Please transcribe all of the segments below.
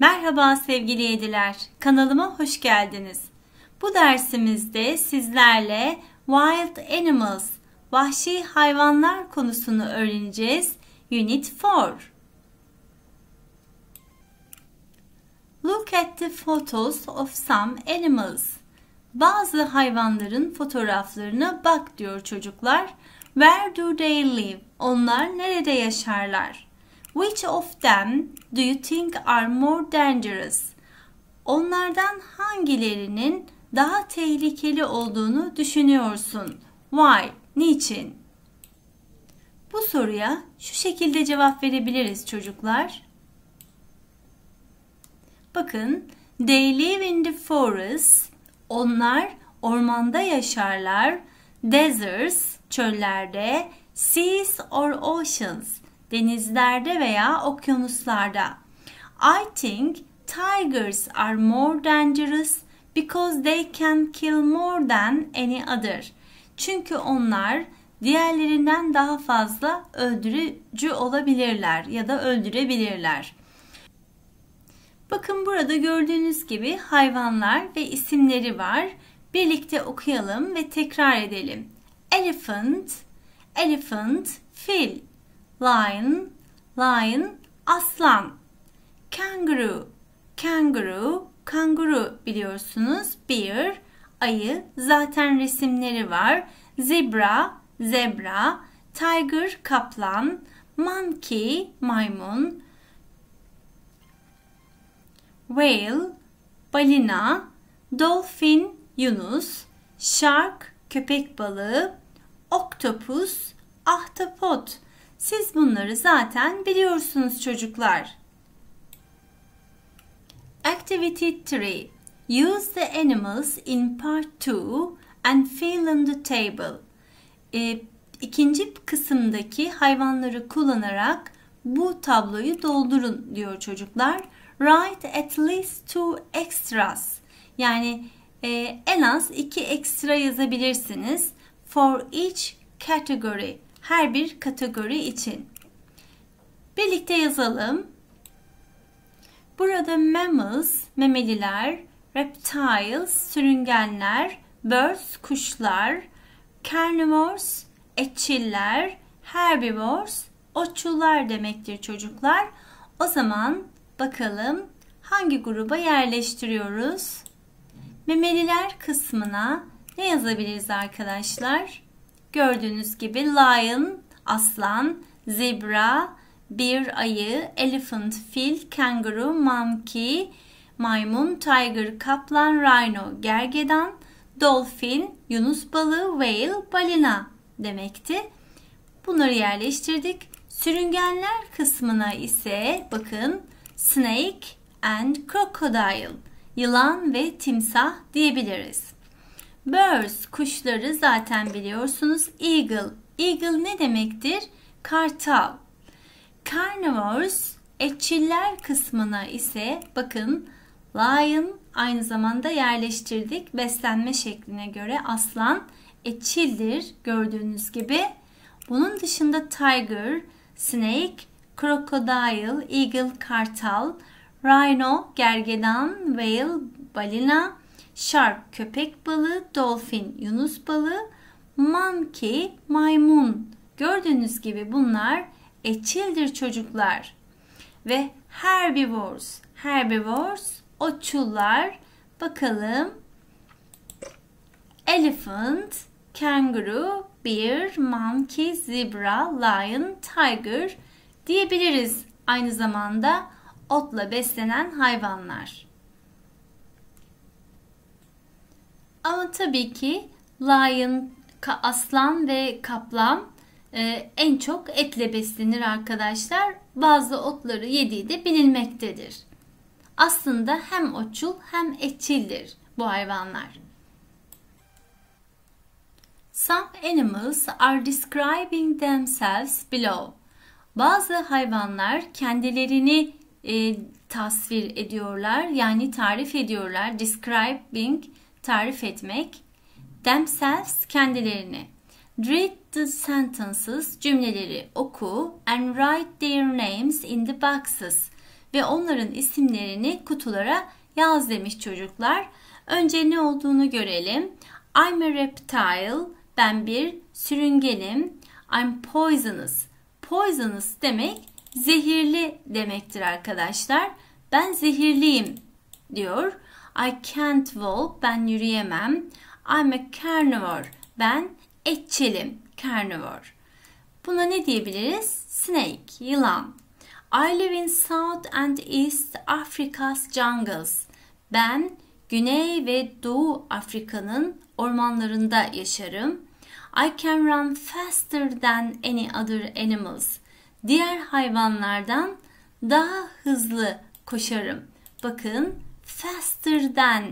Merhaba sevgili yediler. Kanalıma hoş geldiniz. Bu dersimizde sizlerle Wild Animals, vahşi hayvanlar konusunu öğreneceğiz. Unit 4. Look at the photos of some animals. Bazı hayvanların fotoğraflarına bak diyor çocuklar. Where do they live? Onlar nerede yaşarlar? Which of them do you think are more dangerous? Onlardan hangilerinin daha tehlikeli olduğunu düşünüyorsun? Why? Niçin? Bu soruya şu şekilde cevap verebiliriz çocuklar. Bakın, they live in the forest. Onlar ormanda yaşarlar. Deserts, çöllerde. Seas or oceans, denizlerde veya okyanuslarda. I think tigers are more dangerous because they can kill more than any other. Çünkü onlar diğerlerinden daha fazla öldürücü olabilirler ya da öldürebilirler. Bakın burada gördüğünüz gibi hayvanlar ve isimleri var. Birlikte okuyalım ve tekrar edelim. Elephant, elephant, fil lion, lion, aslan. Kangaroo, kangaroo, kanguru biliyorsunuz. Bear, ayı, zaten resimleri var. Zebra, zebra, tiger, kaplan, monkey, maymun, whale, balina, dolphin, yunus, shark, köpek balığı, octopus, ahtapot. Siz bunları zaten biliyorsunuz çocuklar. Activity 3. Use the animals in part 2 and fill in the table. E, ikinci kısımdaki hayvanları kullanarak bu tabloyu doldurun diyor çocuklar. Write at least two extras. Yani e, en az iki ekstra yazabilirsiniz. For each category her bir kategori için. Birlikte yazalım. Burada mammals, memeliler, reptiles, sürüngenler, birds, kuşlar, carnivores, etçiller, herbivores, otçullar demektir çocuklar. O zaman bakalım hangi gruba yerleştiriyoruz? Memeliler kısmına ne yazabiliriz arkadaşlar? Gördüğünüz gibi lion, aslan, zebra, bir ayı, elephant, fil, kangaroo, monkey, maymun, tiger, kaplan, rhino, gergedan, dolphin, yunus balığı, whale, balina demekti. Bunları yerleştirdik. Sürüngenler kısmına ise bakın snake and crocodile, yılan ve timsah diyebiliriz. Birds kuşları zaten biliyorsunuz. Eagle. Eagle ne demektir? Kartal. Carnivores etçiller kısmına ise bakın lion aynı zamanda yerleştirdik. Beslenme şekline göre aslan etçildir gördüğünüz gibi. Bunun dışında tiger, snake, crocodile, eagle, kartal, rhino, gergedan, whale, balina, shark köpek balığı, dolphin yunus balığı, monkey maymun. Gördüğünüz gibi bunlar etçildir çocuklar. Ve herbivores, herbivores otçullar. Bakalım. Elephant, kangaroo, bear, monkey, zebra, lion, tiger diyebiliriz. Aynı zamanda otla beslenen hayvanlar. Ama tabii ki lion, aslan ve kaplan e, en çok etle beslenir arkadaşlar. Bazı otları yediği de bilinmektedir. Aslında hem otçul hem etçildir bu hayvanlar. Some animals are describing themselves below. Bazı hayvanlar kendilerini e, tasvir ediyorlar yani tarif ediyorlar. Describing tarif etmek. Themselves kendilerini. Read the sentences cümleleri oku and write their names in the boxes ve onların isimlerini kutulara yaz demiş çocuklar. Önce ne olduğunu görelim. I'm a reptile. Ben bir sürüngenim. I'm poisonous. Poisonous demek zehirli demektir arkadaşlar. Ben zehirliyim diyor. I can't walk. Ben yürüyemem. I'm a carnivore. Ben etçilim. Carnivore. Buna ne diyebiliriz? Snake, yılan. I live in South and East Africa's jungles. Ben Güney ve Doğu Afrika'nın ormanlarında yaşarım. I can run faster than any other animals. Diğer hayvanlardan daha hızlı koşarım. Bakın faster than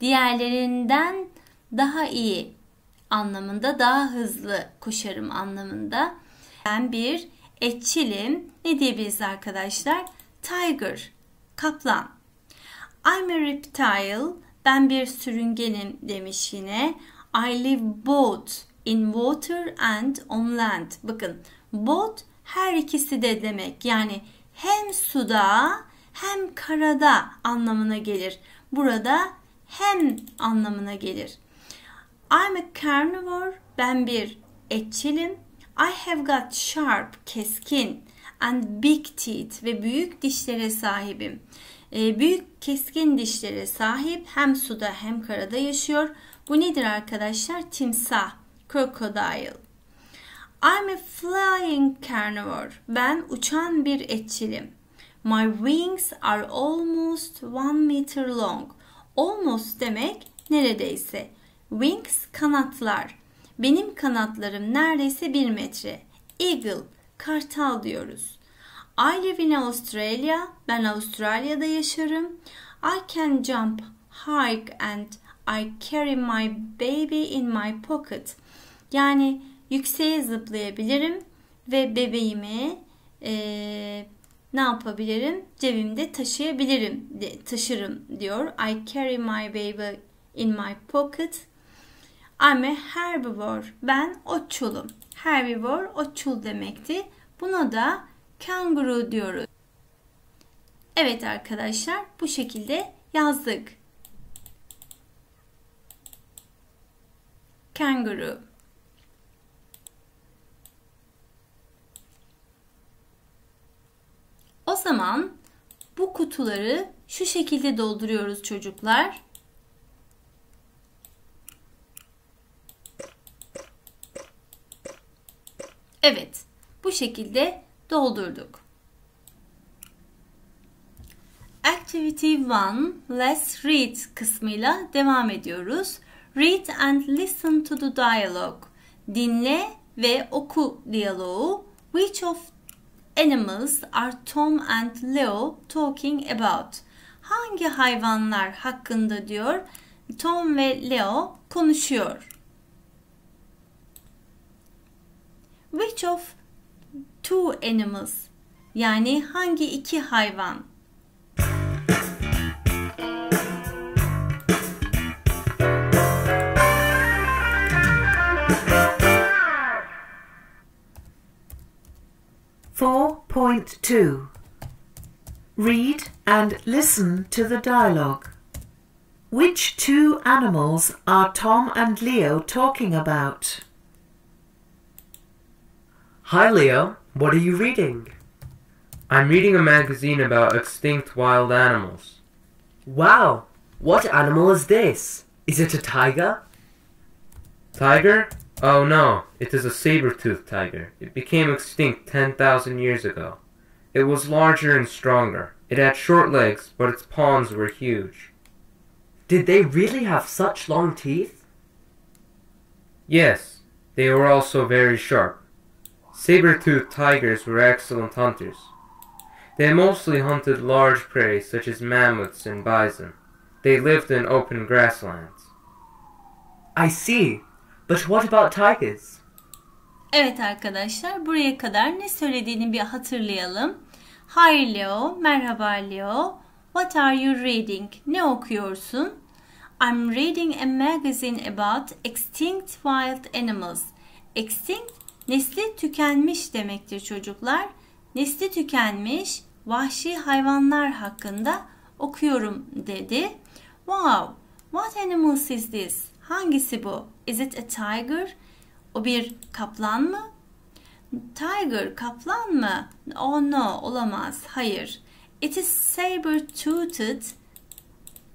diğerlerinden daha iyi anlamında daha hızlı koşarım anlamında. Ben bir etçilim. Ne diyebiliriz arkadaşlar? Tiger, kaplan. I'm a reptile. Ben bir sürüngenim demiş yine. I live both in water and on land. Bakın both her ikisi de demek. Yani hem suda hem karada anlamına gelir. Burada hem anlamına gelir. I'm a carnivore. Ben bir etçilim. I have got sharp, keskin and big teeth ve büyük dişlere sahibim. E, büyük keskin dişlere sahip hem suda hem karada yaşıyor. Bu nedir arkadaşlar? Timsah, crocodile. I'm a flying carnivore. Ben uçan bir etçilim. My wings are almost one meter long. Almost demek neredeyse. Wings kanatlar. Benim kanatlarım neredeyse bir metre. Eagle, kartal diyoruz. I live in Australia. Ben Avustralya'da yaşarım. I can jump, hike and I carry my baby in my pocket. Yani yükseğe zıplayabilirim ve bebeğimi e, ne yapabilirim? Cebimde taşıyabilirim, de, taşırım diyor. I carry my baby in my pocket. I'm a herbivore. Ben otçulum. Herbivore otçul demekti. Buna da kanguru diyoruz. Evet arkadaşlar bu şekilde yazdık. Kanguru. Zaman bu kutuları şu şekilde dolduruyoruz çocuklar. Evet, bu şekilde doldurduk. Activity 1, Let's Read kısmıyla devam ediyoruz. Read and listen to the dialogue. Dinle ve oku diyaloğu. Which of animals are Tom and Leo talking about? Hangi hayvanlar hakkında diyor Tom ve Leo konuşuyor. Which of two animals? Yani hangi iki hayvan? Four point two. Read and listen to the dialogue. Which two animals are Tom and Leo talking about? Hi, Leo. What are you reading? I'm reading a magazine about extinct wild animals. Wow, what animal is this? Is it a tiger? Tiger? Oh no, it is a saber-toothed tiger. It became extinct 10,000 years ago. It was larger and stronger. It had short legs, but its paws were huge. Did they really have such long teeth? Yes, they were also very sharp. Saber-toothed tigers were excellent hunters. They mostly hunted large prey such as mammoths and bison. They lived in open grasslands. I see. But what about tigers? Evet arkadaşlar buraya kadar ne söylediğini bir hatırlayalım. Hi Leo, merhaba Leo. What are you reading? Ne okuyorsun? I'm reading a magazine about extinct wild animals. Extinct nesli tükenmiş demektir çocuklar. Nesli tükenmiş vahşi hayvanlar hakkında okuyorum dedi. Wow, what animals is this? Hangisi bu? Is it a tiger? O bir kaplan mı? Tiger, kaplan mı? Oh no, olamaz. Hayır. It is saber-toothed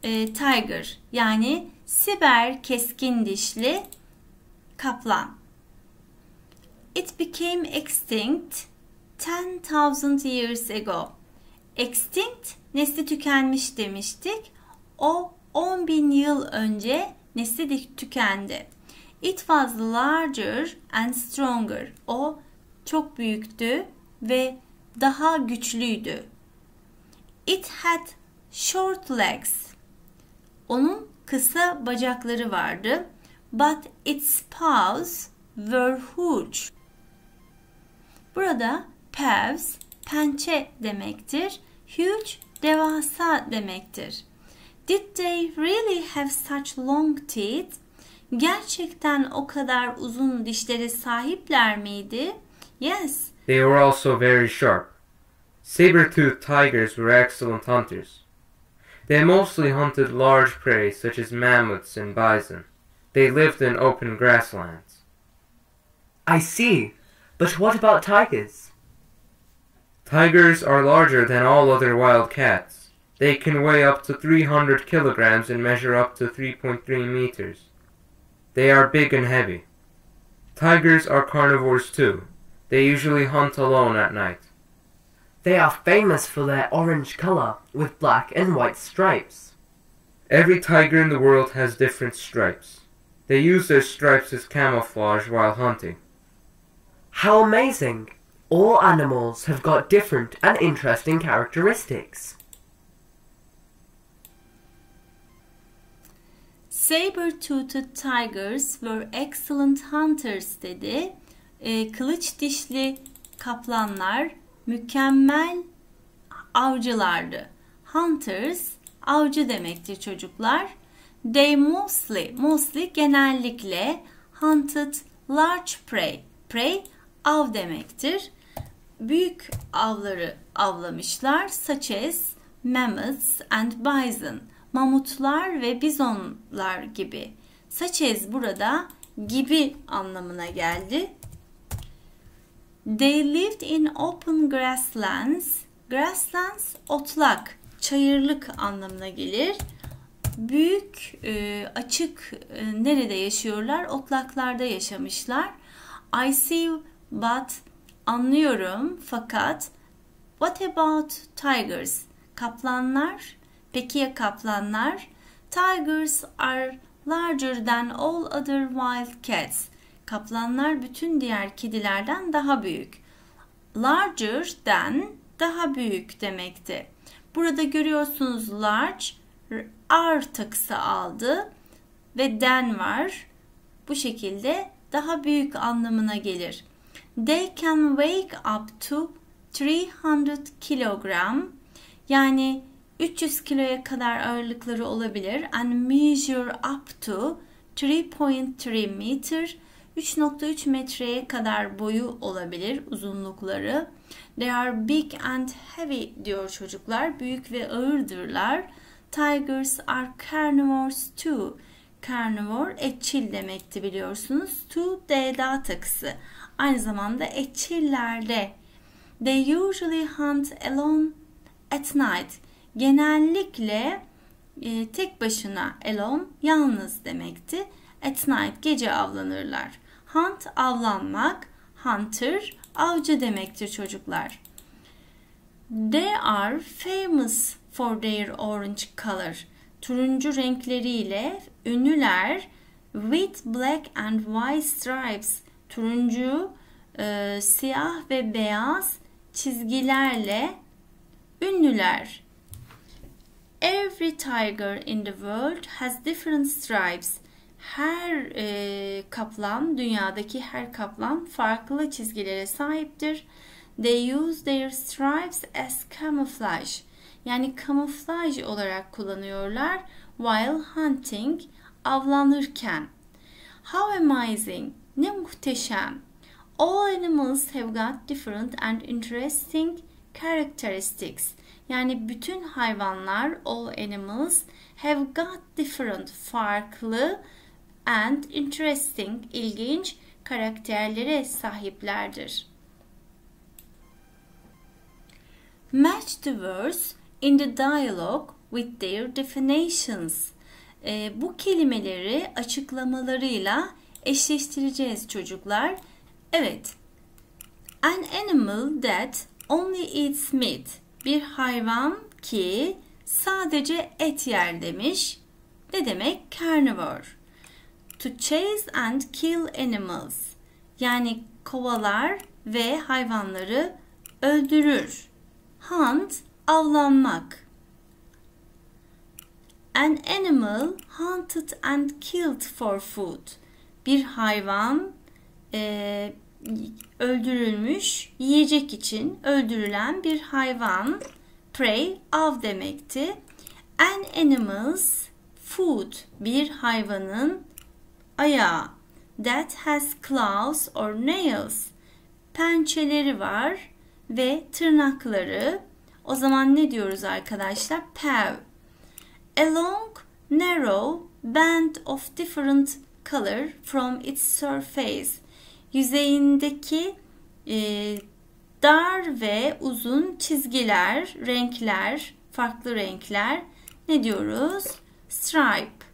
e, tiger. Yani siber keskin dişli kaplan. It became extinct 10,000 years ago. Extinct nesli tükenmiş demiştik. O 10 bin yıl önce nesli tükendi. It was larger and stronger. O çok büyüktü ve daha güçlüydü. It had short legs. Onun kısa bacakları vardı. But its paws were huge. Burada paws pençe demektir. Huge devasa demektir. Did they really have such long teeth? Gerçekten o kadar uzun dişleri sahipler miydi? Yes. They were also very sharp. Saber-toothed tigers were excellent hunters. They mostly hunted large prey such as mammoths and bison. They lived in open grasslands. I see. But what about tigers? Tigers are larger than all other wild cats. They can weigh up to 300 kilograms and measure up to 3.3 meters. They are big and heavy. Tigers are carnivores too. They usually hunt alone at night. They are famous for their orange color with black and white stripes. Every tiger in the world has different stripes. They use their stripes as camouflage while hunting. How amazing! All animals have got different and interesting characteristics. Saber-toothed tigers were excellent hunters dedi. Ee, kılıç dişli kaplanlar mükemmel avcılardı. Hunters avcı demektir çocuklar. They mostly, mostly genellikle hunted large prey. Prey av demektir. Büyük avları avlamışlar such as mammoths and bison. Mamutlar ve bizonlar gibi. As burada gibi anlamına geldi. They lived in open grasslands. Grasslands otlak, çayırlık anlamına gelir. Büyük, e, açık e, nerede yaşıyorlar? Otlaklarda yaşamışlar. I see but anlıyorum fakat what about tigers? Kaplanlar? Peki ya kaplanlar? Tigers are larger than all other wild cats. Kaplanlar bütün diğer kedilerden daha büyük. Larger than daha büyük demekti. Burada görüyorsunuz large R takısı aldı ve than var. Bu şekilde daha büyük anlamına gelir. They can wake up to 300 kilogram yani 300 kiloya kadar ağırlıkları olabilir and measure up to 3.3 meter 3.3 metreye kadar boyu olabilir uzunlukları. They are big and heavy diyor çocuklar. Büyük ve ağırdırlar. Tigers are carnivores too. Carnivore etçil demekti biliyorsunuz. To D'da takısı. Aynı zamanda etçillerde. They usually hunt alone at night. Genellikle e, tek başına alone yalnız demekti. At night gece avlanırlar. Hunt avlanmak, hunter avcı demektir çocuklar. They are famous for their orange color. Turuncu renkleriyle ünlüler with black and white stripes. Turuncu, e, siyah ve beyaz çizgilerle ünlüler. Every tiger in the world has different stripes. Her e, kaplan, dünyadaki her kaplan farklı çizgilere sahiptir. They use their stripes as camouflage. Yani kamuflaj olarak kullanıyorlar while hunting, avlanırken. How amazing! Ne muhteşem! All animals have got different and interesting characteristics. Yani bütün hayvanlar, all animals have got different, farklı and interesting, ilginç karakterlere sahiplerdir. Match the words in the dialogue with their definitions. E, bu kelimeleri açıklamalarıyla eşleştireceğiz çocuklar. Evet. An animal that only eats meat. Bir hayvan ki sadece et yer demiş. Ne demek? Carnivore. To chase and kill animals. Yani kovalar ve hayvanları öldürür. Hunt, avlanmak. An animal hunted and killed for food. Bir hayvan e, öldürülmüş, yiyecek için öldürülen bir hayvan. Prey, av demekti. An animal's food, bir hayvanın ayağı. That has claws or nails. Pençeleri var ve tırnakları. O zaman ne diyoruz arkadaşlar? Paw. A long, narrow band of different color from its surface. Yüzeyindeki e, dar ve uzun çizgiler, renkler, farklı renkler ne diyoruz? Stripe.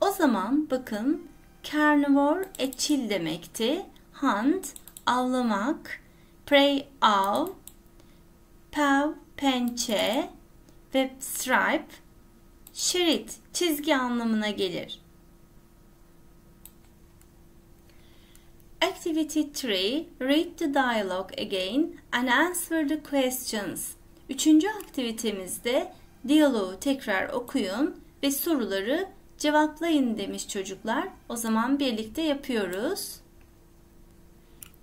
O zaman bakın carnivore etçil demekti. Hunt avlamak, prey av, paw pençe ve stripe şerit çizgi anlamına gelir. Activity 3 Read the dialogue again and answer the questions. Üçüncü aktivitemizde diyaloğu tekrar okuyun ve soruları cevaplayın demiş çocuklar. O zaman birlikte yapıyoruz.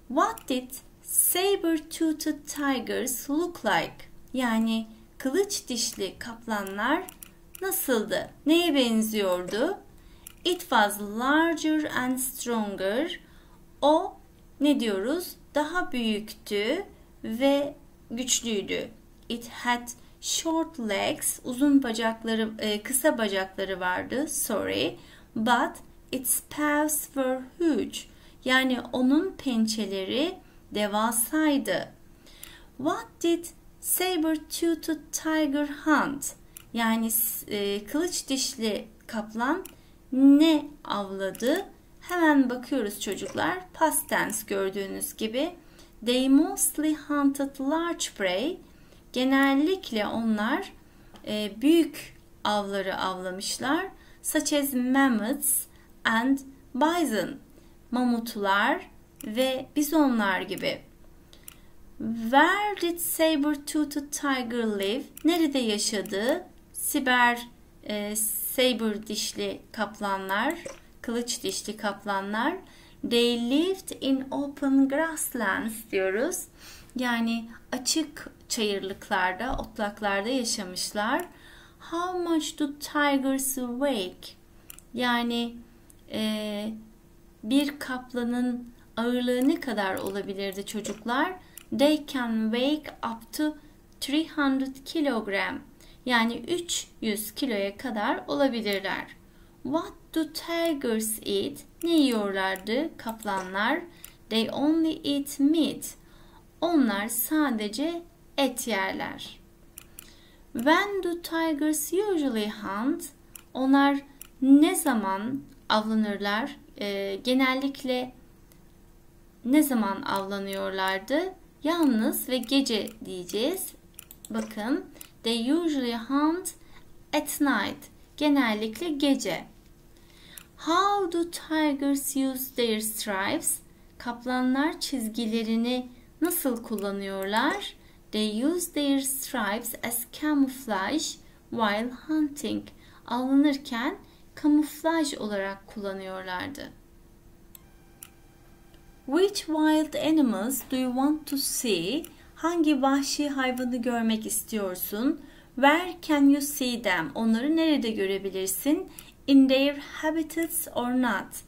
What did saber-toothed tigers look like? Yani kılıç dişli kaplanlar nasıldı? Neye benziyordu? It was larger and stronger. O ne diyoruz? Daha büyüktü ve güçlüydü. It had short legs, uzun bacakları, e, kısa bacakları vardı. Sorry, but its paws were huge. Yani onun pençeleri devasaydı. What did saber-toothed tiger hunt? Yani e, kılıç dişli kaplan ne avladı? Hemen bakıyoruz çocuklar. Past tense gördüğünüz gibi. They mostly hunted large prey. Genellikle onlar e, büyük avları avlamışlar. Such as mammoths and bison. Mamutlar ve bizonlar gibi. Where did saber-toothed tiger live? Nerede yaşadı? Siber, e, saber dişli kaplanlar, kılıç dişli kaplanlar. They lived in open grasslands diyoruz. Yani açık çayırlıklarda, otlaklarda yaşamışlar. How much do tigers weigh? Yani e, bir kaplanın ağırlığı ne kadar olabilirdi çocuklar? They can weigh up to 300 kilogram. Yani 300 kiloya kadar olabilirler. What do tigers eat? Ne yiyorlardı kaplanlar? They only eat meat. Onlar sadece et yerler. When do tigers usually hunt? Onlar ne zaman avlanırlar? Ee, genellikle ne zaman avlanıyorlardı? Yalnız ve gece diyeceğiz. Bakın, they usually hunt at night. Genellikle gece. How do tigers use their stripes? Kaplanlar çizgilerini nasıl kullanıyorlar? They use their stripes as camouflage while hunting. Avlanırken kamuflaj olarak kullanıyorlardı. Which wild animals do you want to see? Hangi vahşi hayvanı görmek istiyorsun? Where can you see them? Onları nerede görebilirsin? In their habitats or not?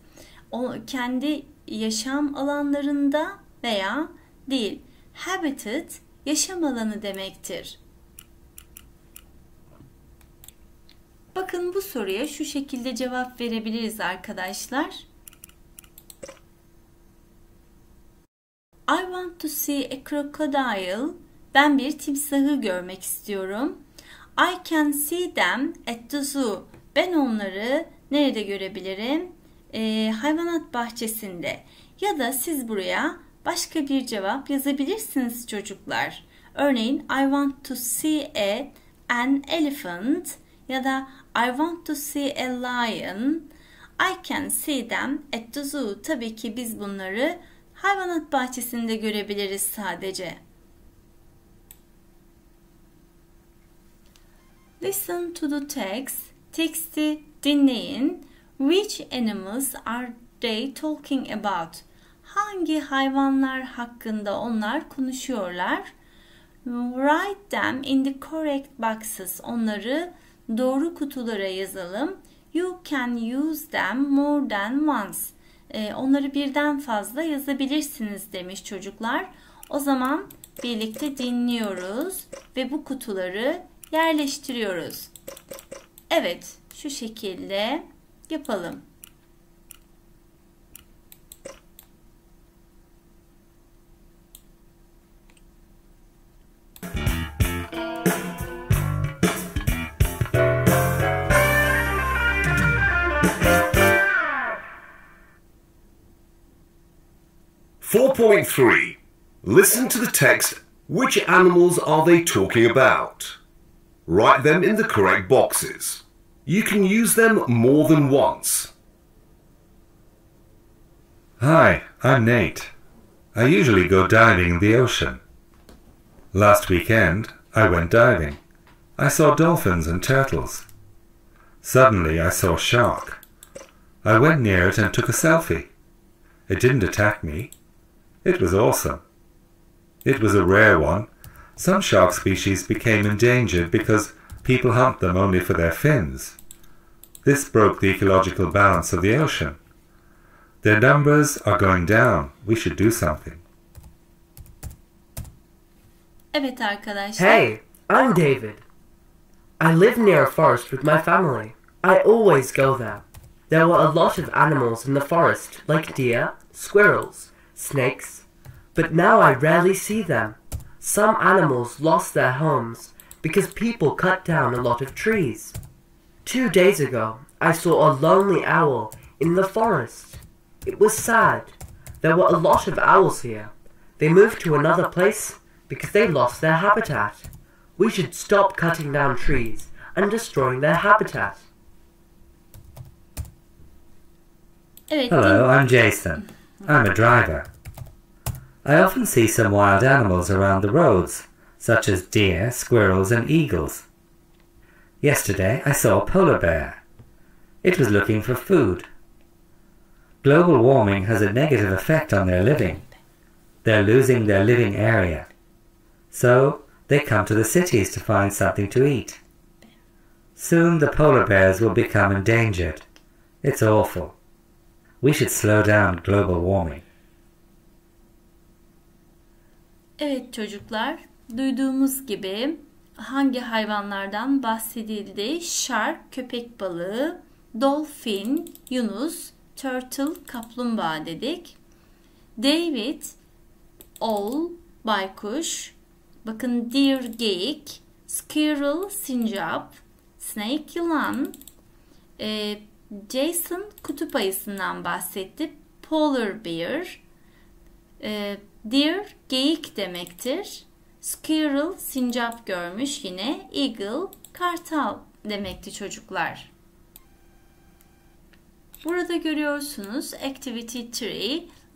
O, kendi yaşam alanlarında veya değil. Habitat yaşam alanı demektir. Bakın bu soruya şu şekilde cevap verebiliriz arkadaşlar. I want to see a crocodile. Ben bir timsahı görmek istiyorum. I can see them at the zoo. Ben onları nerede görebilirim? Ee, hayvanat bahçesinde. Ya da siz buraya başka bir cevap yazabilirsiniz çocuklar. Örneğin I want to see a, an elephant ya da I want to see a lion. I can see them at the zoo. Tabii ki biz bunları hayvanat bahçesinde görebiliriz sadece. Listen to the text. Teksti dinleyin. Which animals are they talking about? Hangi hayvanlar hakkında onlar konuşuyorlar? Write them in the correct boxes. Onları doğru kutulara yazalım. You can use them more than once. Ee, onları birden fazla yazabilirsiniz demiş çocuklar. O zaman birlikte dinliyoruz ve bu kutuları yerleştiriyoruz. Evet, şu şekilde yapalım. Four point three. Listen to the text. Which animals are they talking about? Write them in the correct boxes. You can use them more than once. Hi, I'm Nate. I usually go diving in the ocean. Last weekend, I went diving. I saw dolphins and turtles. Suddenly, I saw a shark. I went near it and took a selfie. It didn't attack me. It was awesome. It was a rare one. Some shark species became endangered because people hunt them only for their fins. This broke the ecological balance of the ocean. Their numbers are going down. We should do something. Evet arkadaşlar. Hey, I'm David. I live near a forest with my family. I always go there. There were a lot of animals in the forest, like deer, squirrels, snakes, but now I rarely see them. Some animals lost their homes because people cut down a lot of trees. Two days ago, I saw a lonely owl in the forest. It was sad. There were a lot of owls here. They moved to another place because they lost their habitat. We should stop cutting down trees and destroying their habitat. Evet, Hello, I'm Jason. I'm a driver. I often see some wild uh, animals around the roads, such as deer, squirrels, and eagles. Yesterday I saw a polar bear. It was looking for food. Global warming has a negative effect on their living. They're losing their living area. So they come to the cities to find something to eat. Soon the polar bears will become endangered. It's awful. We should slow down global warming. Evet çocuklar, duyduğumuz gibi hangi hayvanlardan bahsedildi? Shark, köpek balığı, dolphin, yunus, turtle, kaplumbağa dedik. David, owl, baykuş, bakın deer, geyik, squirrel, sincap, snake, yılan, e, Jason kutup ayısından bahsetti. Polar bear, e, deer geyik demektir. Squirrel sincap görmüş yine. Eagle kartal demekti çocuklar. Burada görüyorsunuz activity 3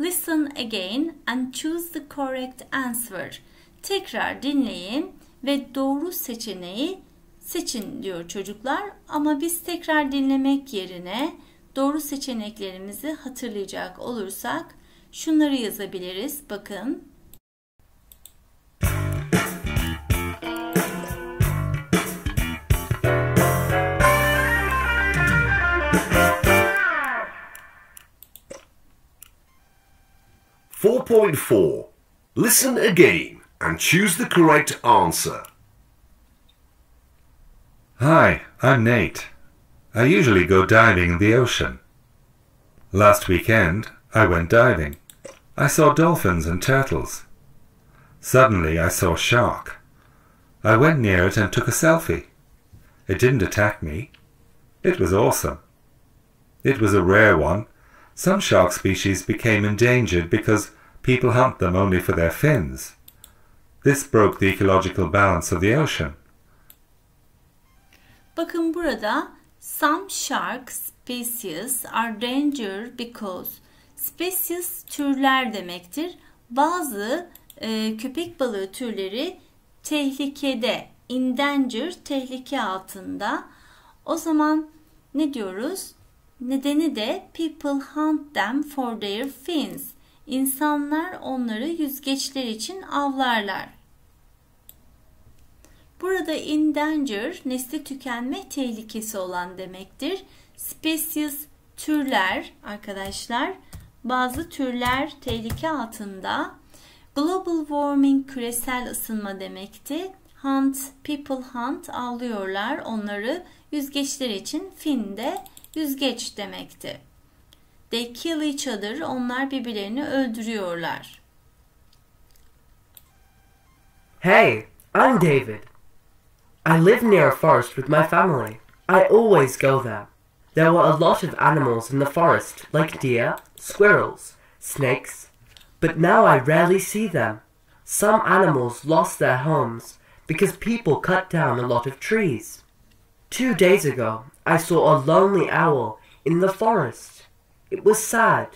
listen again and choose the correct answer. Tekrar dinleyin ve doğru seçeneği seçin diyor çocuklar. Ama biz tekrar dinlemek yerine doğru seçeneklerimizi hatırlayacak olursak şunları yazabiliriz. Bakın. Four 4.4. Listen again and choose the correct answer. Hi, I'm Nate. I usually go diving in the ocean. Last weekend, I went diving. I saw dolphins and turtles. Suddenly, I saw a shark. I went near it and took a selfie. It didn't attack me. It was awesome. It was a rare one. Some shark species became endangered because people hunt them only for their fins. This broke the ecological balance of the ocean. Bakın burada some shark species are danger because species türler demektir. Bazı e, köpek balığı türleri tehlikede, endanger tehlike altında. O zaman ne diyoruz? Nedeni de people hunt them for their fins. İnsanlar onları yüzgeçler için avlarlar. Burada endanger nesli tükenme tehlikesi olan demektir. Species türler arkadaşlar. Bazı türler tehlike altında. Global warming küresel ısınma demekti. Hunt, people hunt avlıyorlar onları yüzgeçler için. Fin de yüzgeç demekti. They kill each other. Onlar birbirlerini öldürüyorlar. Hey, I'm David. I live near a forest with my family. I always go there. There were a lot of animals in the forest, like deer, squirrels, snakes, but now I rarely see them. Some animals lost their homes because people cut down a lot of trees. Two days ago, I saw a lonely owl in the forest. It was sad.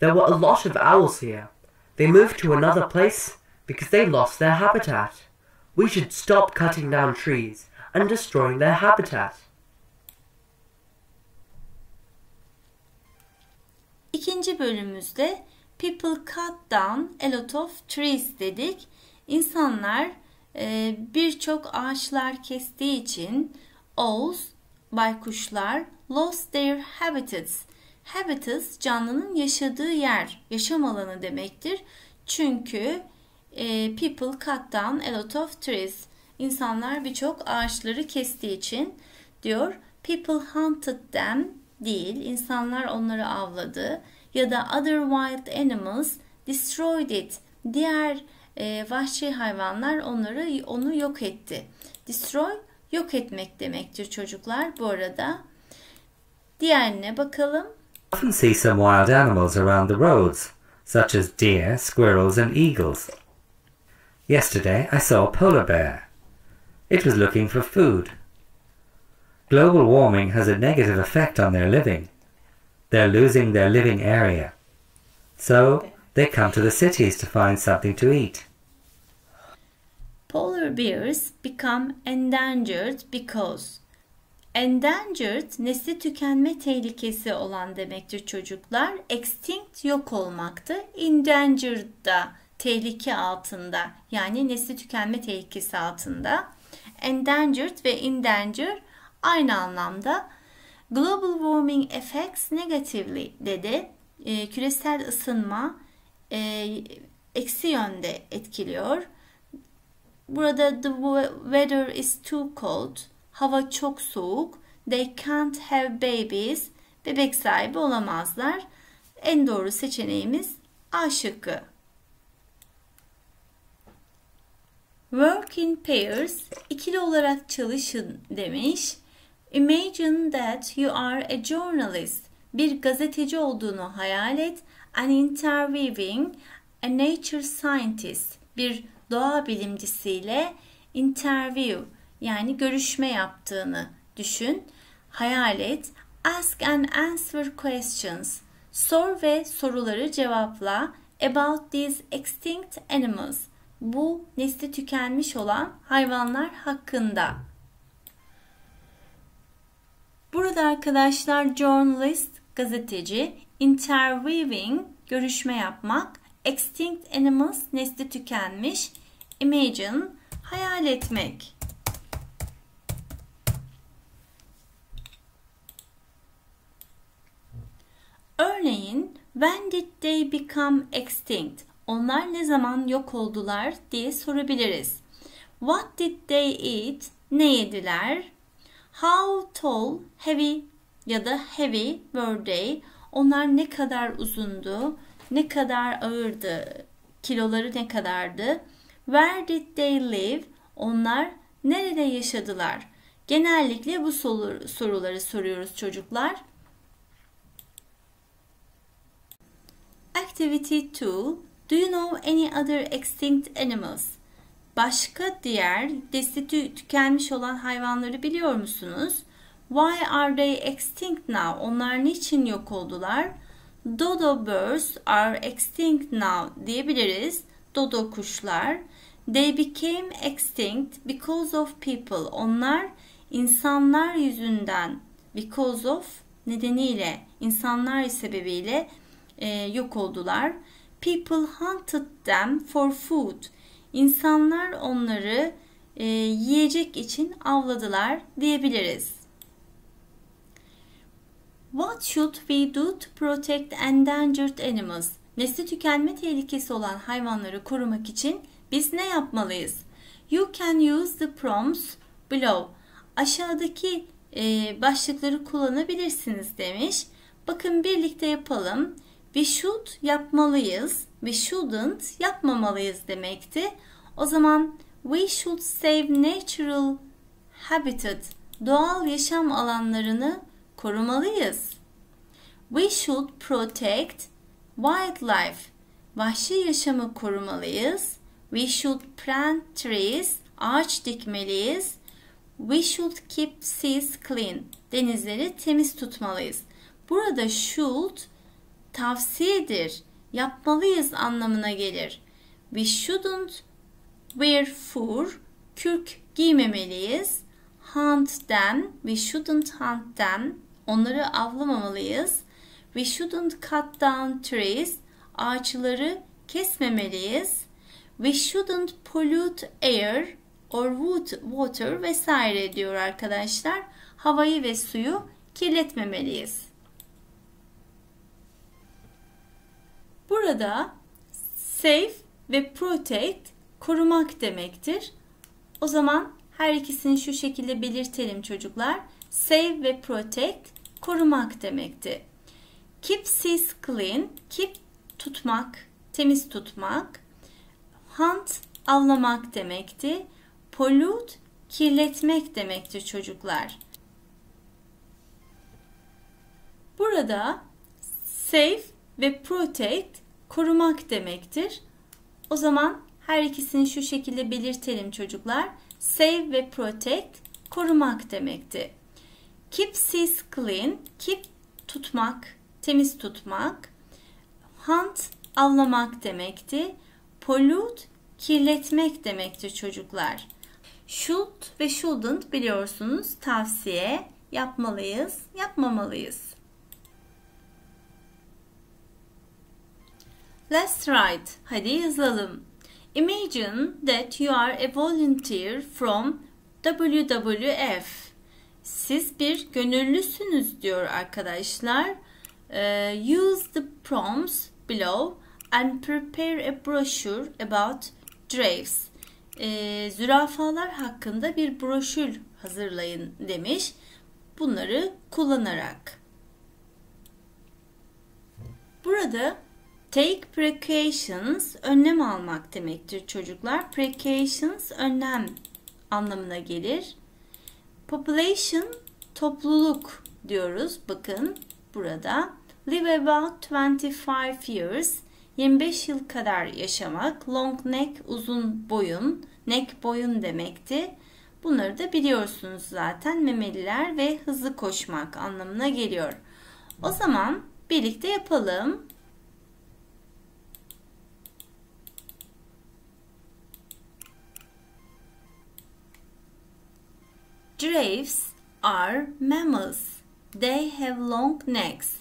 There were a lot of owls here. They moved to another place because they lost their habitat. We should stop cutting down trees and destroying their habitat. İkinci bölümümüzde people cut down a lot of trees dedik. İnsanlar e, birçok ağaçlar kestiği için owls, baykuşlar lost their habitats. Habitats canlının yaşadığı yer, yaşam alanı demektir. Çünkü e, people cut down a lot of trees. İnsanlar birçok ağaçları kestiği için diyor people hunted them değil. İnsanlar onları avladı ya da other wild animals destroyed it. Diğer e, vahşi hayvanlar onları onu yok etti. Destroy yok etmek demektir çocuklar bu arada. Diğerine bakalım. Often see some wild animals around the roads, such as deer, squirrels, and eagles. Yesterday I saw a polar bear. It was looking for food. Global warming has a negative effect on their living. They're losing their living area. So they come to the cities to find something to eat. Polar bears become endangered because Endangered nesli tükenme tehlikesi olan demektir çocuklar. Extinct yok olmaktı. Endangered da tehlike altında yani nesli tükenme tehlikesi altında. Endangered ve endanger aynı anlamda. Global warming affects negatively dedi. E, küresel ısınma e, eksi yönde etkiliyor. Burada the weather is too cold. Hava çok soğuk. They can't have babies. Bebek sahibi olamazlar. En doğru seçeneğimiz A şıkkı. Work in pairs, ikili olarak çalışın demiş. Imagine that you are a journalist. Bir gazeteci olduğunu hayal et. And interviewing a nature scientist. Bir doğa bilimcisiyle interview yani görüşme yaptığını düşün. Hayal et. Ask and answer questions. Sor ve soruları cevapla about these extinct animals. Bu nesli tükenmiş olan hayvanlar hakkında. Burada arkadaşlar journalist gazeteci, interviewing görüşme yapmak, extinct animals nesli tükenmiş, imagine hayal etmek. Örneğin when did they become extinct? Onlar ne zaman yok oldular diye sorabiliriz. What did they eat? Ne yediler? How tall, heavy ya da heavy they? Onlar ne kadar uzundu? Ne kadar ağırdı? Kiloları ne kadardı? Where did they live? Onlar nerede yaşadılar? Genellikle bu soruları soruyoruz çocuklar. Activity 2. Do you know any other extinct animals? Başka diğer nesli tükenmiş olan hayvanları biliyor musunuz? Why are they extinct now? Onlar niçin yok oldular? Dodo birds are extinct now diyebiliriz. Dodo kuşlar. They became extinct because of people. Onlar insanlar yüzünden because of nedeniyle insanlar sebebiyle e, yok oldular. People hunted them for food. İnsanlar onları e, yiyecek için avladılar diyebiliriz. What should we do to protect endangered animals? Nesli tükenme tehlikesi olan hayvanları korumak için biz ne yapmalıyız? You can use the prompts below. Aşağıdaki e, başlıkları kullanabilirsiniz demiş. Bakın birlikte yapalım. We should yapmalıyız. We shouldn't yapmamalıyız demekti. O zaman we should save natural habitat. Doğal yaşam alanlarını korumalıyız. We should protect wildlife. Vahşi yaşamı korumalıyız. We should plant trees. Ağaç dikmeliyiz. We should keep seas clean. Denizleri temiz tutmalıyız. Burada should tavsiyedir. Yapmalıyız anlamına gelir. We shouldn't wear fur. Kürk giymemeliyiz. Hunt them. We shouldn't hunt them. Onları avlamamalıyız. We shouldn't cut down trees. Ağaçları kesmemeliyiz. We shouldn't pollute air or water vesaire diyor arkadaşlar. Havayı ve suyu kirletmemeliyiz. Burada save ve protect korumak demektir. O zaman her ikisini şu şekilde belirtelim çocuklar. Save ve protect korumak demekti. Keep seas clean, keep tutmak, temiz tutmak. Hunt avlamak demekti. Pollute kirletmek demektir çocuklar. Burada save ve protect korumak demektir. O zaman her ikisini şu şekilde belirtelim çocuklar. Save ve protect korumak demekti. Keep seas clean, keep tutmak, temiz tutmak. Hunt avlamak demekti. Pollute kirletmek demektir çocuklar. Should ve shouldn't biliyorsunuz tavsiye yapmalıyız, yapmamalıyız. Let's write. Hadi yazalım. Imagine that you are a volunteer from WWF. Siz bir gönüllüsünüz diyor arkadaşlar. Uh, use the prompts below and prepare a brochure about giraffes. E, zürafalar hakkında bir broşür hazırlayın demiş. Bunları kullanarak. Burada take precautions önlem almak demektir çocuklar. Precautions önlem anlamına gelir. Population topluluk diyoruz. Bakın burada. Live about 25 years 25 yıl kadar yaşamak, long neck uzun boyun, neck boyun demekti. Bunları da biliyorsunuz zaten memeliler ve hızlı koşmak anlamına geliyor. O zaman birlikte yapalım. Giraffes are mammals. They have long necks.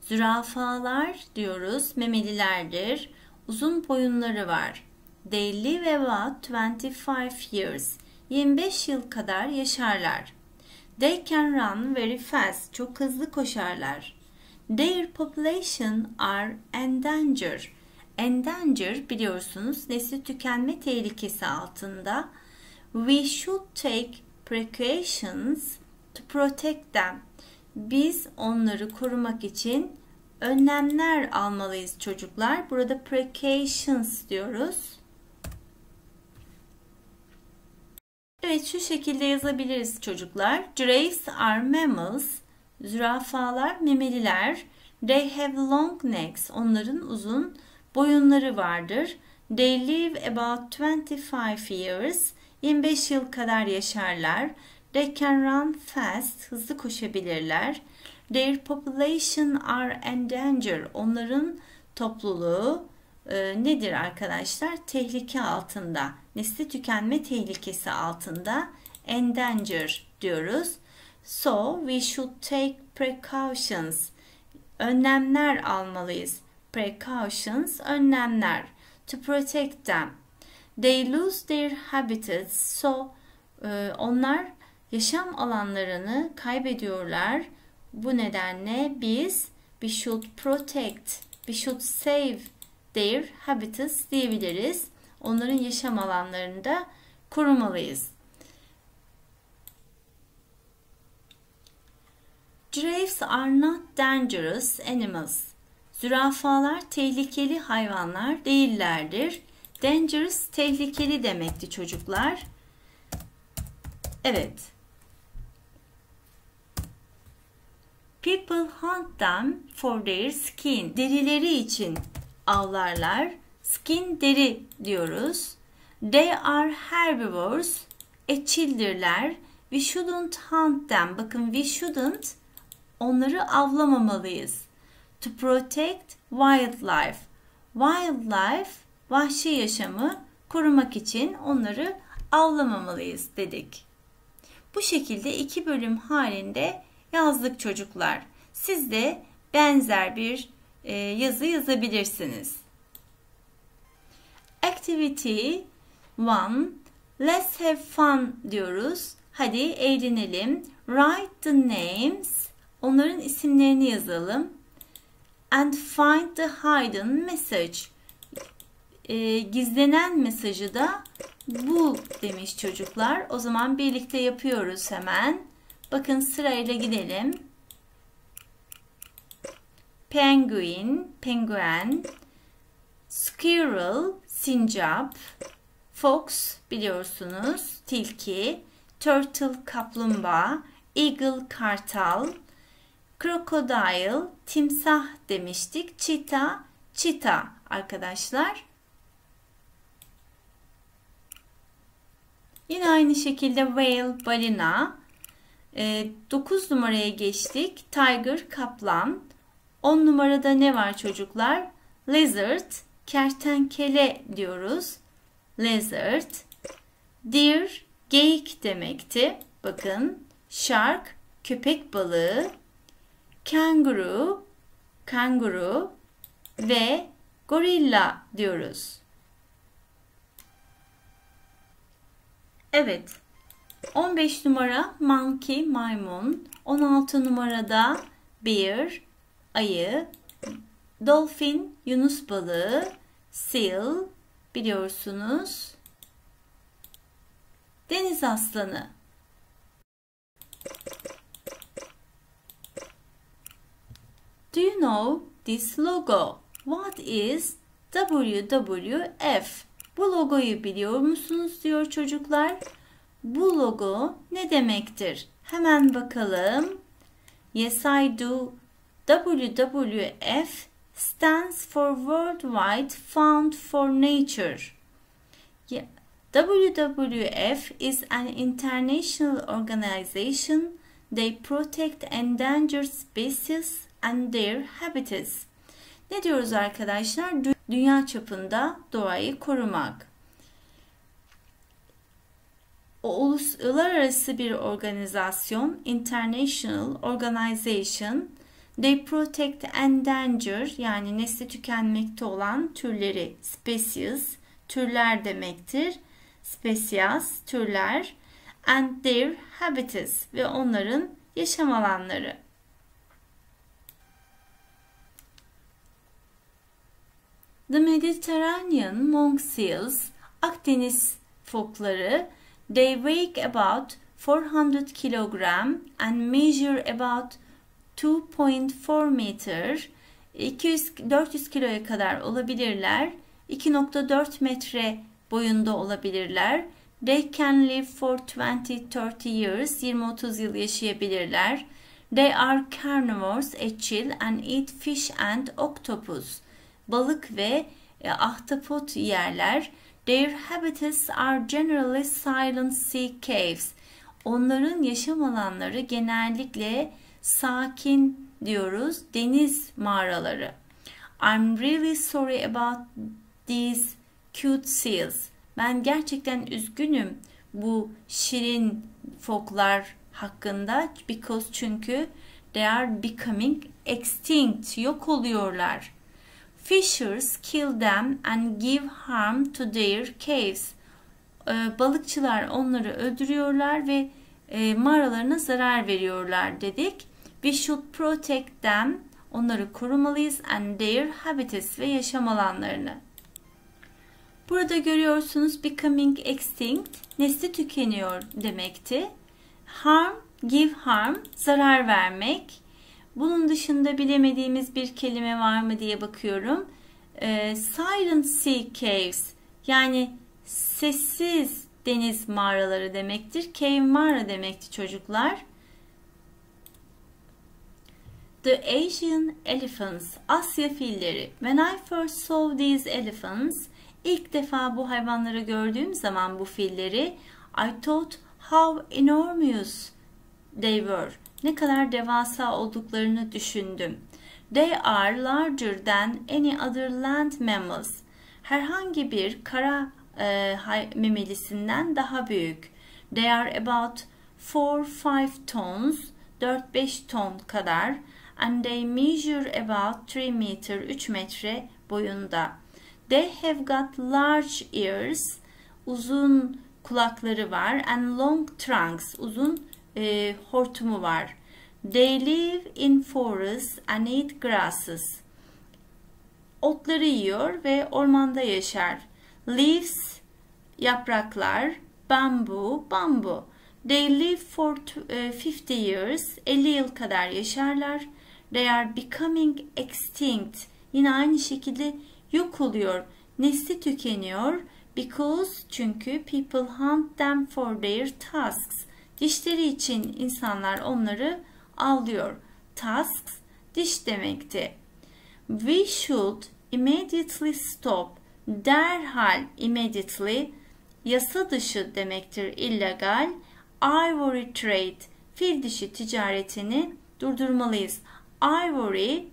Zürafalar diyoruz memelilerdir. Uzun boyunları var. They live about 25 years. 25 yıl kadar yaşarlar. They can run very fast. Çok hızlı koşarlar. Their population are endangered. Endanger biliyorsunuz nesli tükenme tehlikesi altında. We should take precautions to protect them. Biz onları korumak için önlemler almalıyız çocuklar. Burada precautions diyoruz. Evet şu şekilde yazabiliriz çocuklar. Giraffes are mammals. Zürafalar memeliler. They have long necks. Onların uzun boyunları vardır. They live about 25 years. 25 yıl kadar yaşarlar. They can run fast. Hızlı koşabilirler. Their population are endangered. Onların topluluğu e, nedir arkadaşlar? Tehlike altında. Nesli tükenme tehlikesi altında. Endanger diyoruz. So we should take precautions. Önlemler almalıyız. Precautions, önlemler. To protect them. They lose their habitats. So e, onlar yaşam alanlarını kaybediyorlar. Bu nedenle biz we should protect, we should save their habitats diyebiliriz. Onların yaşam alanlarını da korumalıyız. Giraffes are not dangerous animals. Zürafalar tehlikeli hayvanlar değillerdir. Dangerous tehlikeli demekti çocuklar. Evet. People hunt them for their skin. Derileri için avlarlar. Skin deri diyoruz. They are herbivores. Etçildirler. We shouldn't hunt them. Bakın we shouldn't onları avlamamalıyız. To protect wildlife. Wildlife vahşi yaşamı korumak için onları avlamamalıyız dedik. Bu şekilde iki bölüm halinde yazdık çocuklar. Siz de benzer bir e, yazı yazabilirsiniz. Activity 1 Let's have fun diyoruz. Hadi eğlenelim. Write the names. Onların isimlerini yazalım. And find the hidden message. E, gizlenen mesajı da bul demiş çocuklar. O zaman birlikte yapıyoruz hemen. Bakın sırayla gidelim. Penguin, penguen, squirrel, sincap, fox biliyorsunuz, tilki, turtle, kaplumbağa, eagle, kartal, crocodile, timsah demiştik, cheetah, cheetah arkadaşlar. Yine aynı şekilde whale, balina, e, ee, 9 numaraya geçtik. Tiger, kaplan. 10 numarada ne var çocuklar? Lizard, kertenkele diyoruz. Lizard. Deer, geyik demekti. Bakın. Shark, köpek balığı. Kangaroo, kanguru ve gorilla diyoruz. Evet, 15 numara monkey maymun. 16 numarada bear ayı. Dolphin yunus balığı. Seal biliyorsunuz. Deniz aslanı. Do you know this logo? What is WWF? Bu logoyu biliyor musunuz diyor çocuklar. Bu logo ne demektir? Hemen bakalım. Yes I do. WWF stands for Worldwide Fund for Nature. WWF is an international organization. They protect endangered species and their habitats. Ne diyoruz arkadaşlar? Dünya çapında doğayı korumak uluslararası bir organizasyon, international organization, they protect endanger yani nesli tükenmekte olan türleri, species, türler demektir. Species, türler, and their habitats ve onların yaşam alanları. The Mediterranean monk seals, Akdeniz fokları, they weigh about 400 kilogram and measure about 2.4 meter. 200-400 kiloya kadar olabilirler. 2.4 metre boyunda olabilirler. They can live for 20-30 years. 20-30 yıl yaşayabilirler. They are carnivores, etçil and eat fish and octopus. Balık ve e, ahtapot yerler. Their habitats are generally silent sea caves. Onların yaşam alanları genellikle sakin diyoruz deniz mağaraları. I'm really sorry about these cute seals. Ben gerçekten üzgünüm bu şirin foklar hakkında because çünkü they are becoming extinct yok oluyorlar. Fishers kill them and give harm to their caves. Ee, balıkçılar onları öldürüyorlar ve e, mağaralarına zarar veriyorlar dedik. We should protect them. Onları korumalıyız and their habitats ve yaşam alanlarını. Burada görüyorsunuz becoming extinct nesli tükeniyor demekti. Harm, give harm, zarar vermek. Bunun dışında bilemediğimiz bir kelime var mı diye bakıyorum. Ee, silent Sea Caves yani sessiz deniz mağaraları demektir. Cave mağara demekti çocuklar. The Asian elephants, Asya filleri. When I first saw these elephants, ilk defa bu hayvanları gördüğüm zaman bu filleri, I thought how enormous they were. Ne kadar devasa olduklarını düşündüm. They are larger than any other land mammals. Herhangi bir kara e, memelisinden daha büyük. They are about 4-5 tons, 4-5 ton kadar and they measure about 3 meter, 3 metre boyunda. They have got large ears, uzun kulakları var and long trunks, uzun e, hortumu var. They live in forests and eat grasses. Otları yiyor ve ormanda yaşar. Leaves, yapraklar, bambu, bambu. They live for 50 years, 50 yıl kadar yaşarlar. They are becoming extinct. Yine aynı şekilde yok oluyor. Nesli tükeniyor. Because çünkü people hunt them for their tusks. Dişleri için insanlar onları avlıyor. Tusks diş demekti. We should immediately stop. Derhal immediately yasa dışı demektir illegal. Ivory trade fil dişi ticaretini durdurmalıyız. Ivory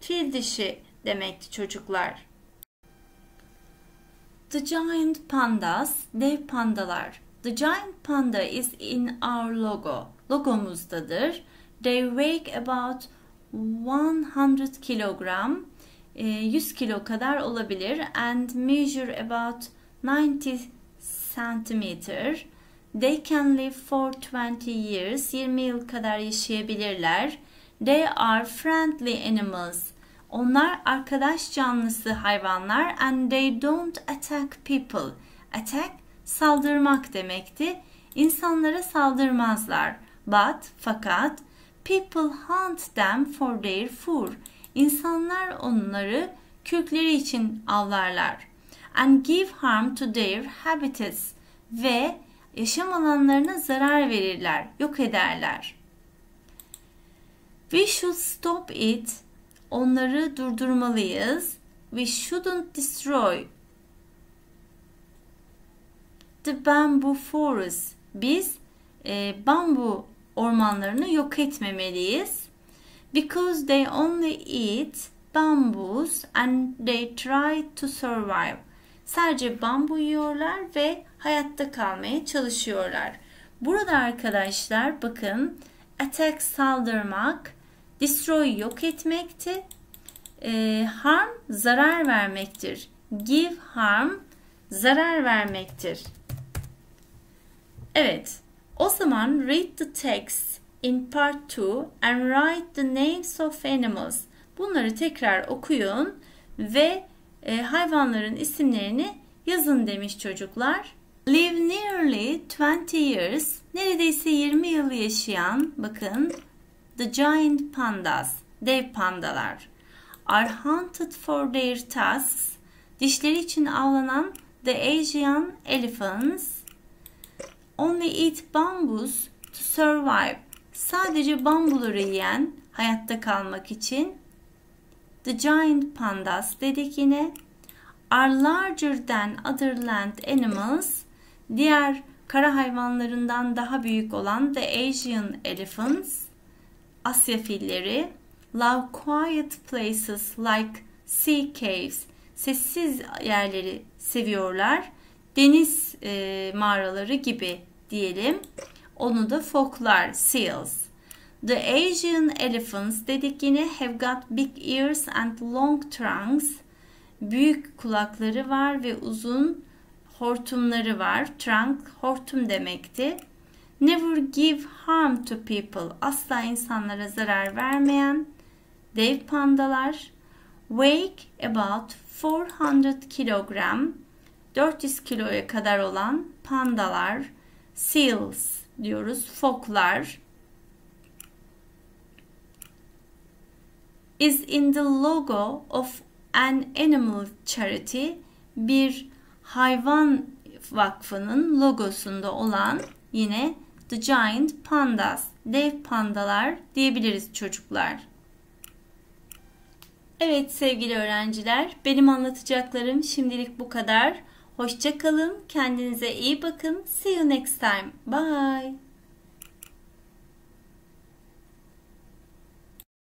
fil dişi demekti çocuklar. The giant pandas, dev pandalar. The giant panda is in our logo. Logomuzdadır. They weigh about 100 kilogram. 100 kilo kadar olabilir. And measure about 90 centimeter. They can live for 20 years. 20 yıl kadar yaşayabilirler. They are friendly animals. Onlar arkadaş canlısı hayvanlar and they don't attack people. Attack saldırmak demekti. İnsanlara saldırmazlar. But fakat people hunt them for their food. İnsanlar onları kürkleri için avlarlar. And give harm to their habitats ve yaşam alanlarına zarar verirler, yok ederler. We should stop it. Onları durdurmalıyız. We shouldn't destroy the bamboo forest. Biz e, bambu ormanlarını yok etmemeliyiz. Because they only eat bamboos and they try to survive. Sadece bambu yiyorlar ve hayatta kalmaya çalışıyorlar. Burada arkadaşlar bakın attack saldırmak, destroy yok etmekti. E, harm zarar vermektir. Give harm zarar vermektir. Evet. O zaman read the text in part 2 and write the names of animals. Bunları tekrar okuyun ve e, hayvanların isimlerini yazın demiş çocuklar. Live nearly 20 years, neredeyse 20 yıl yaşayan, bakın, the giant pandas, dev pandalar, are hunted for their tusks, dişleri için avlanan the Asian elephants, only eat bamboos to survive, sadece bambuları yiyen, hayatta kalmak için, the giant pandas dedik yine, are larger than other land animals, diğer kara hayvanlarından daha büyük olan the Asian elephants, Asya filleri, love quiet places like sea caves, sessiz yerleri seviyorlar, deniz e, mağaraları gibi diyelim. Onu da foklar, seals. The Asian elephants dedik yine have got big ears and long trunks. Büyük kulakları var ve uzun hortumları var. Trunk hortum demekti. Never give harm to people. Asla insanlara zarar vermeyen dev pandalar. Weigh about 400 kilogram. 400 kiloya kadar olan pandalar. Seals diyoruz. Foklar. Is in the logo of an animal charity. Bir hayvan vakfının logosunda olan yine The Giant Pandas, dev pandalar diyebiliriz çocuklar. Evet sevgili öğrenciler, benim anlatacaklarım şimdilik bu kadar. Hoşça kalın, kendinize iyi bakın. See you next time. Bye.